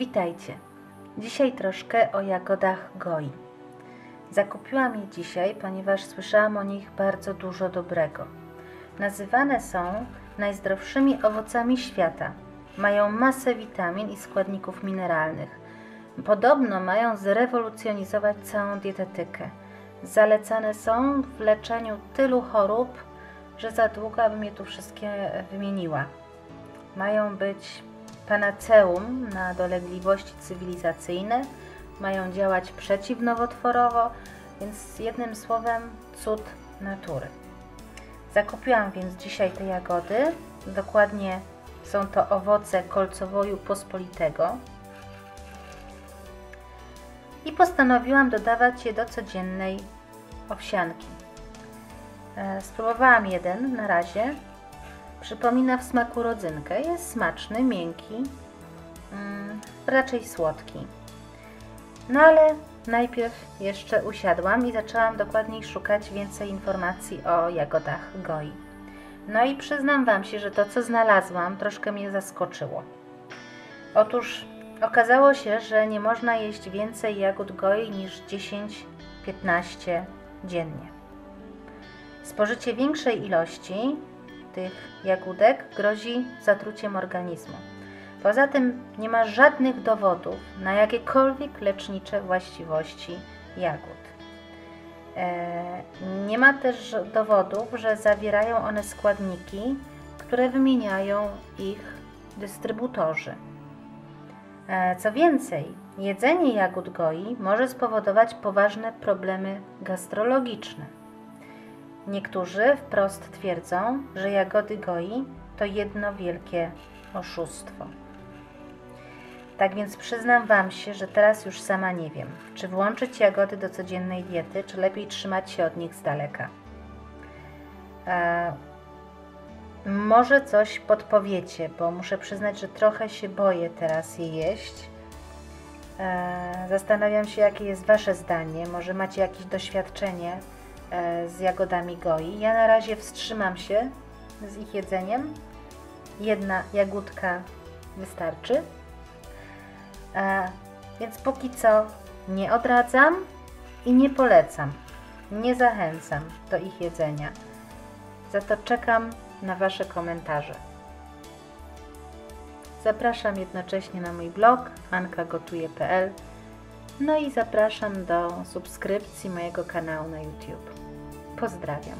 Witajcie. Dzisiaj troszkę o jagodach goi. Zakupiłam je dzisiaj, ponieważ słyszałam o nich bardzo dużo dobrego. Nazywane są najzdrowszymi owocami świata. Mają masę witamin i składników mineralnych. Podobno mają zrewolucjonizować całą dietetykę. Zalecane są w leczeniu tylu chorób, że za długo bym je tu wszystkie wymieniła. Mają być panaceum na dolegliwości cywilizacyjne, mają działać przeciwnowotworowo, więc jednym słowem cud natury. Zakupiłam więc dzisiaj te jagody. Dokładnie są to owoce kolcowoju pospolitego. I postanowiłam dodawać je do codziennej owsianki. E, spróbowałam jeden na razie. Przypomina w smaku rodzynkę. Jest smaczny, miękki, mm, raczej słodki. No ale najpierw jeszcze usiadłam i zaczęłam dokładniej szukać więcej informacji o jagodach goi. No i przyznam Wam się, że to co znalazłam troszkę mnie zaskoczyło. Otóż okazało się, że nie można jeść więcej jagód goi niż 10-15 dziennie. Spożycie większej ilości tych jagódek grozi zatruciem organizmu. Poza tym nie ma żadnych dowodów na jakiekolwiek lecznicze właściwości jagód. E, nie ma też dowodów, że zawierają one składniki, które wymieniają ich dystrybutorzy. E, co więcej, jedzenie jagód goi może spowodować poważne problemy gastrologiczne. Niektórzy wprost twierdzą, że jagody goi to jedno wielkie oszustwo. Tak więc przyznam Wam się, że teraz już sama nie wiem, czy włączyć jagody do codziennej diety, czy lepiej trzymać się od nich z daleka. E, może coś podpowiecie, bo muszę przyznać, że trochę się boję teraz je jeść. E, zastanawiam się, jakie jest Wasze zdanie. Może macie jakieś doświadczenie z jagodami goi. Ja na razie wstrzymam się z ich jedzeniem. Jedna jagódka wystarczy. E, więc póki co nie odradzam i nie polecam. Nie zachęcam do ich jedzenia. Za to czekam na Wasze komentarze. Zapraszam jednocześnie na mój blog ankagotuje.pl no i zapraszam do subskrypcji mojego kanału na YouTube. Pozdrawiam.